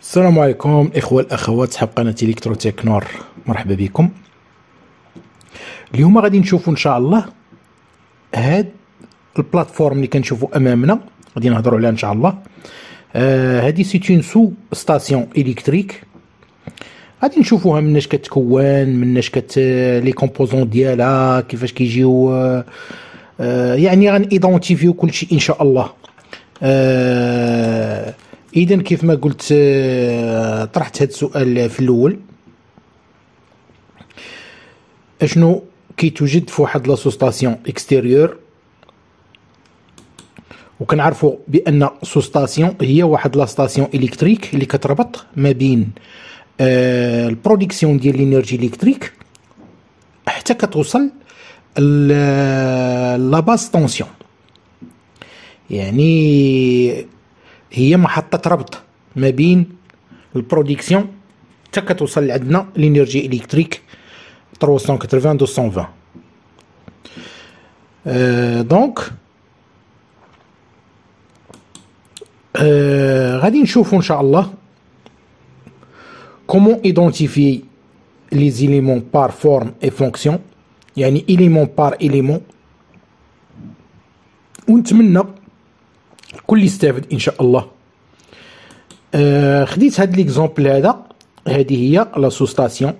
السلام عليكم إخوة الأخوات صحاب قناة الكترو تكنور مرحبا بكم. اليوم غادي نشوفوا إن شاء الله هاد ال plateforme اللي كنشوفوا أمامنا غادي نهضروا عليها إن شاء الله. آه هادي c'est une sous-station électrique. غادي نشوفوها مناش كتكون مناش كت les composants ديالها كيفاش كيجيو آه آه يعني غنيدونتيفيو كلشي إن شاء الله. آه اذا كيف ما قلت آه، طرحت هذا السؤال في الأول. أشنو كي توجد في واحد la sous-station extérieure؟ وكنعرفوا بأن sous-station هي واحد la station électrique اللي كتربط ما بين آه ال production ديال ال énergie électrique حتى كتوصل la basse tension يعني هي محطة ربط ما بين ال production حتى كتوصل لعندنا l'énergie électrique 380 220 أه donc أه غادي نشوفوا إن شاء الله comment identifier les éléments par forme et fonction. يعني élément par élément. ونتمنى الكل يستافد إن شاء الله. آه خديت هاد l'exemple هذا. هذه هي la sous-station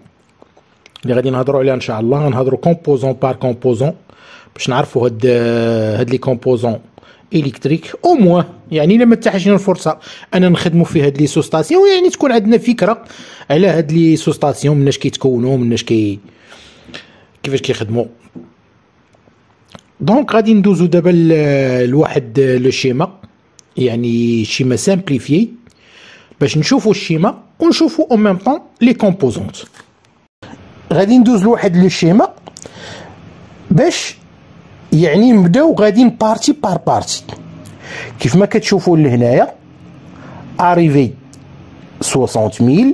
اللي غادي نهضروا عليها إن شاء الله. غنهضروا composant par composant باش نعرفوا هاد هاد les composants électriques au moins يعني إلا ما الفرصة أنا نخدموا في هاد les sous-stations. يعني تكون عندنا فكرة على هاد les sous-stations مناش كيتكونوا مناش كي كيفاش كيخدموا. donc غادي ندوزو دابا لواحد le schéma يعني schéma simplifié باش نشوفو ال schéma ونشوفو au même temps les composants غادي ندوز لواحد le schéma باش يعني نبداو غادي partie par partie كيف ما كتشوفوا لهنايا arrivée 60000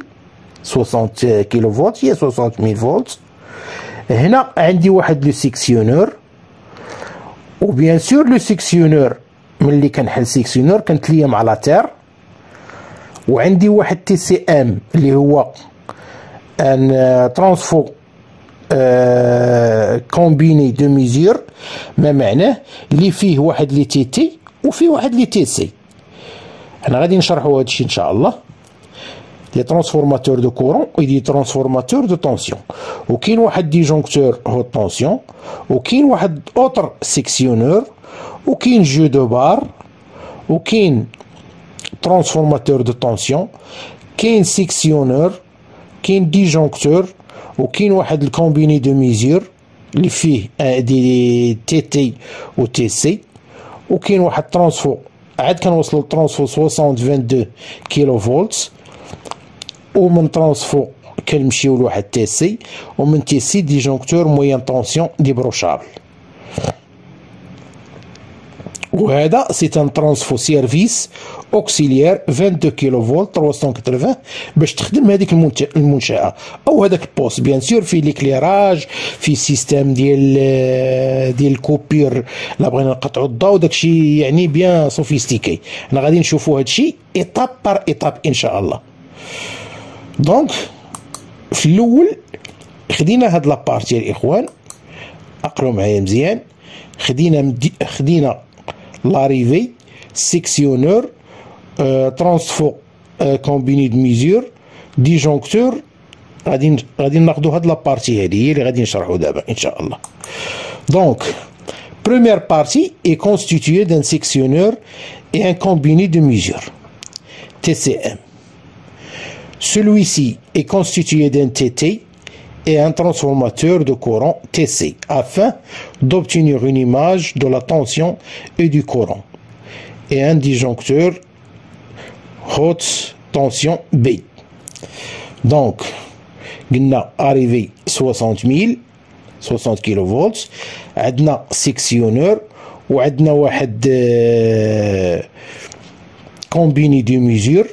60 kilovolts هي 60000 فولت هنا عندي واحد le sectionneur و bien sûr le sectionneur ملي كنحل sectionneur كنتليا مع la terre وعندي واحد TCM اللي هو un transfo combiné de mesure ما معناه اللي فيه واحد les TT وفيه واحد les TC أنا غادي نشرحوا هادشي إن شاء الله. des transformateurs de courant و des transformateurs de tension وكاين واحد disjoncteur haute tension وكاين واحد autre sectionneur وكاين jeu de barres وكاين transformateur de tension كاين sectionneur كاين disjoncteur وكاين واحد ال combiné de mesure اللي فيه des TT و TC وكاين واحد transfo عاد كنوصلو ل transfo 60 22 kilovolts ومن transfo كنمشيو لواحد TC ومن TC disjoncteur moyenne tension débrochable. وهذا c'est un transfo service auxiliaire 22 kilovolts 380 باش تخدم هذيك المنشأة. أو هذاك ال poste bien sûr في l'éclairage في système ديال ديال ال coupure لا بغينا نقطعوا الضوء وداك الشيء يعني bien sophistiqué. حنا غادي نشوفوا هذا الشيء étape par étape إن شاء الله. donc في الأول خدينا هاد la partie الاخوان اقروا معايا مزيان. خدينا خدينا l'arrivée sectionneur transfo combiné de mesure disjoncteur غادي غادي ناخذوا هاد la partie هادي هي اللي غادي نشرحوا دابا إن شاء الله. donc première partie est constituée d'un sectionneur et un combiné de mesure TCM Celui-ci est constitué d'un TT et un transformateur de courant TC afin d'obtenir une image de la tension et du courant et un disjoncteur haute tension B. Donc, on a arrivé 60 000 60 kV عندنا سيكسيونور وعندنا واحد كومبيني دو ميزور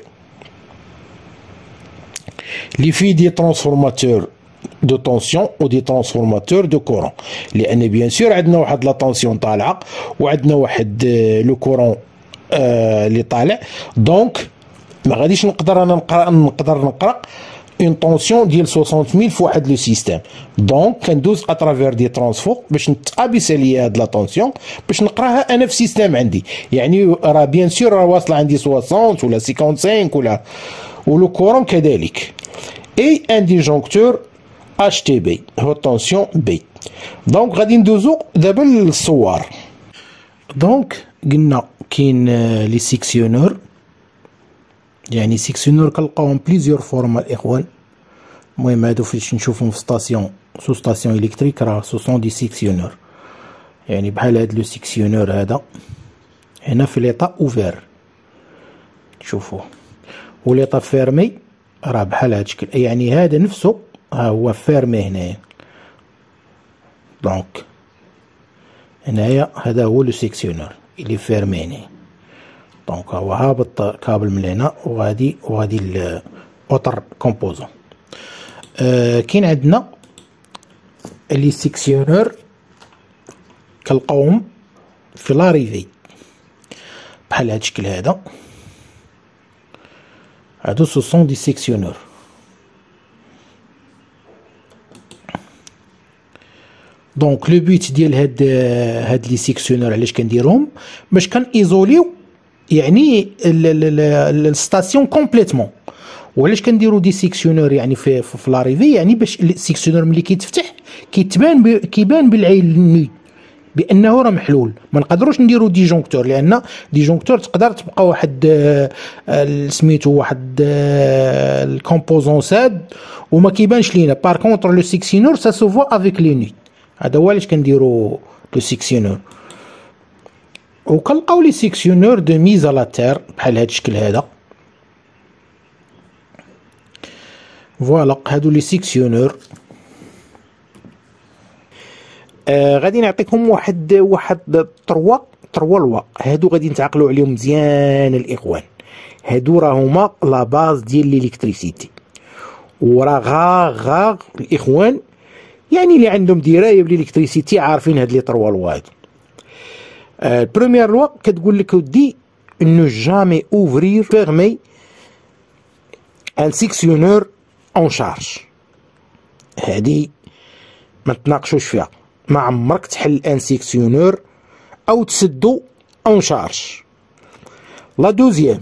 اللي فيه دي ترانسفورماتور de tension و des transformateurs de courant لأن bien sûr عندنا واحد la tension طالعه وعندنا واحد le courant اللي طالع donc ما غاديش نقدر أنا نقرا نقدر نقرا une tension ديال 60000 في واحد le système donc كندوز à travers des transfos باش نتابيس ليا هاد la tension باش نقراها أنا في système عندي يعني راه bien sûr راه واصله عندي 60 ولا 55 ولا ولو courant كذلك اي un disjoncteur HTB haute tension B donc غادي ندوزو دابا للصور donc قلنا كاين les sectionneurs يعني sectionneur كنلقاوهم plusieurs formes الاخوان المهم هادو فاش نشوفهم في station sous-station électrique راه ce sont des sectionneurs يعني بحال هاد le sectionneur هذا هنا في l'état ouvert شوفوه و l'état fermé راه بحال هاد الشكل يعني هذا نفسه ها هو fermé هنايا. donc هنايا هذا هو le sectionneur اللي fermé هنايا. donc هو هابط كابل من هنا وغادي وغادي les autres composants آه كاين عندنا les sectionneurs كنلقاوهم في l'arrivée بحال هاد الشكل هذا. هادو ce sont des sectionneurs donc le but ديال هاد هاد les sectionneurs علاش كنديرهم باش كن isoler يو يعني ال station complètement وعلاش كنديروا des sectionneurs يعني في في l'arrivée يعني باش ال sectionneur ملي كيتفتح كيتبان كيبان بالعين الني بأنه راه محلول. ما نقدروش نديروا disjoncteur لأن disjoncteur تقدر تبقى واحد آه، سميتو واحد آه، ال composant ساد وما كيبانش لينا. par contre le sectionneur ça se voit avec l'œil nu هذا هو علاش كنديروا le sectionneur وكنلقاو les sectionneurs de mise à la terre بحال هاد الشكل هذا. voilà هادو les sectionneurs آه غادي نعطيكم واحد واحد trois trois lois. هادو غادي نتعقلوا عليهم مزيان الإخوان. هادو راه هما la base ديال ال électricité. وراه غا غا الإخوان يعني اللي عندهم دراية بال électricité عارفين هاد les trois lois هادو. ال première loi كتقول لك ودي ne jamais ouvrir fermer un sectionneur en charge. هذه ما تناقشوش فيها. ما عمرك تحل un sectionneur أو تسدو en charge la deuxième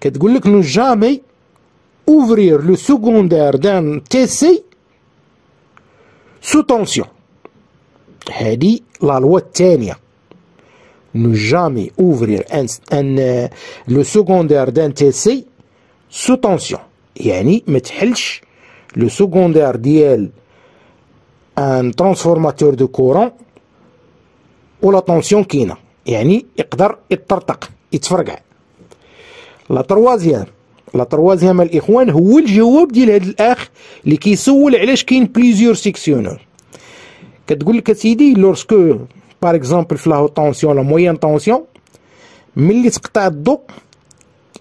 كتقول لك ne jamais ouvrir le secondaire d'un TC sous tension هذه la loi الثانية ne jamais ouvrir un, un, euh, le secondaire d'un TC sous tension. يعني ما تحلش le secondaire ديال un transformateur de courant ولا tension كاينة يعني يقدر يطرطق يتفرقع. la troisième la troisième الإخوان هو الجواب ديال هذا الأخ اللي كيسول علاش كاين plusieurs sectionneurs. كتقول لك c'est-à-dire lorsque par exemple في la tension la moyenne tension ملي تقطع الضوء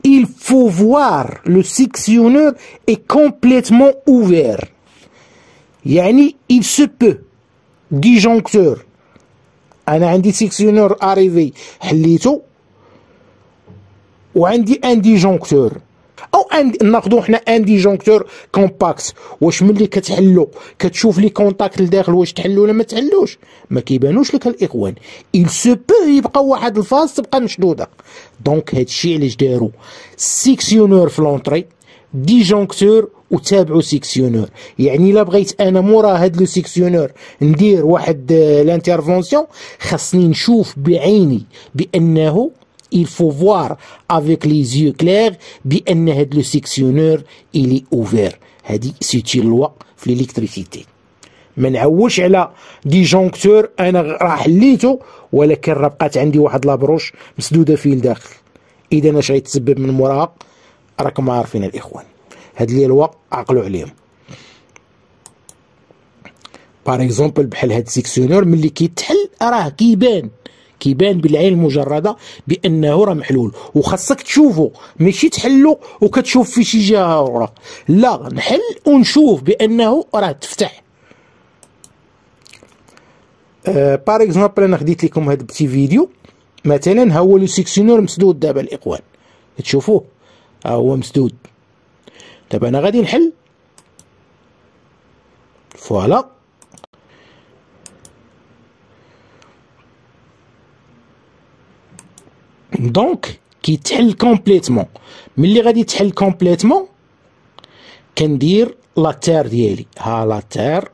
il faut voir le sectionneur est complètement ouvert. يعني il se peut. Disjoncteur. أنا عندي sectionneur arrivée حليته. وعندي un disjoncteur أو un ناخذو حنا un disjoncteur compact واش ملي كتحلو؟ كتشوف les contacts لداخل واش تحلو ولا ما تحلوش؟ ما كيبانوش لك الإخوان. Il se peut يبقى واحد ال phase تبقى مشدودة. donc هادشي علاش دارو؟ sectionneur في disjoncteur وتابعوا sectionneur. يعني إلا بغيت أنا مورا هاد le sectionneur ندير واحد l'intervention خاصني نشوف بعيني بأنه il faut voir avec les yeux clairs بأن هاد le sectionneur il est ouvert هادي c'est une loi في ال électricité ما نعولش على disjoncteur أنا راه حليته ولكن راه بقات عندي واحد la broche مسدودة فيه لداخل إذا اش غيتسبب من موراها راكم عارفين الإخوان. هاد لي لوا عقلوا عليهم. par exemple بحال هاد sectionneur ملي كيتحل راه كيبان. كيبان بالعين المجردة بأنه راه محلول. وخاصك تشوفه ماشي تحلو وكتشوف في شي جهة أخرى. لا نحل ونشوف بأنه راه تفتح. par exemple أنا خديت لكم هذا petit vidéo. مثلا ها هو le sectionneur مسدود دابا الاخوان تشوفوه. ها هو مسدود. دابا أنا غادي نحل. voilà. donc كيتحل complètement ملي غادي تحل complètement كندير la terre ديالي ها la terre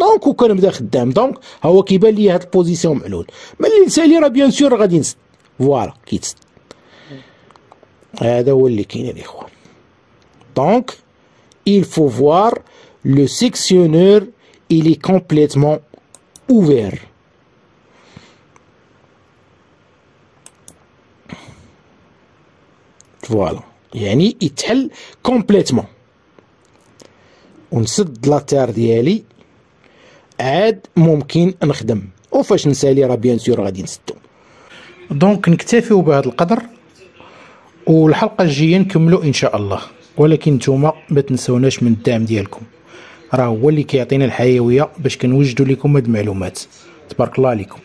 donc وكنبدا خدام donc ها هو كيبان لي هاد ال position محلول ملي نسالي راه bien sûr غادي نسد voilà كيتسد هذا هو اللي كاين الاخوان donc il faut voir le sectionneur il est complètement ouvert. voilà يعني يتحل complètement ونسد la terre ديالي. عاد ممكن نخدم. وفاش نسالي راه bien sûr غادي نسدو. donc نكتفيو بهذا القدر. والحلقة الجاية نكملو إن شاء الله. ولكن نتوما ما تنسوناش من الدعم ديالكم. راه هو اللي كيعطينا الحيوية باش كنوجدوا لكم هاد المعلومات. تبارك الله عليكم.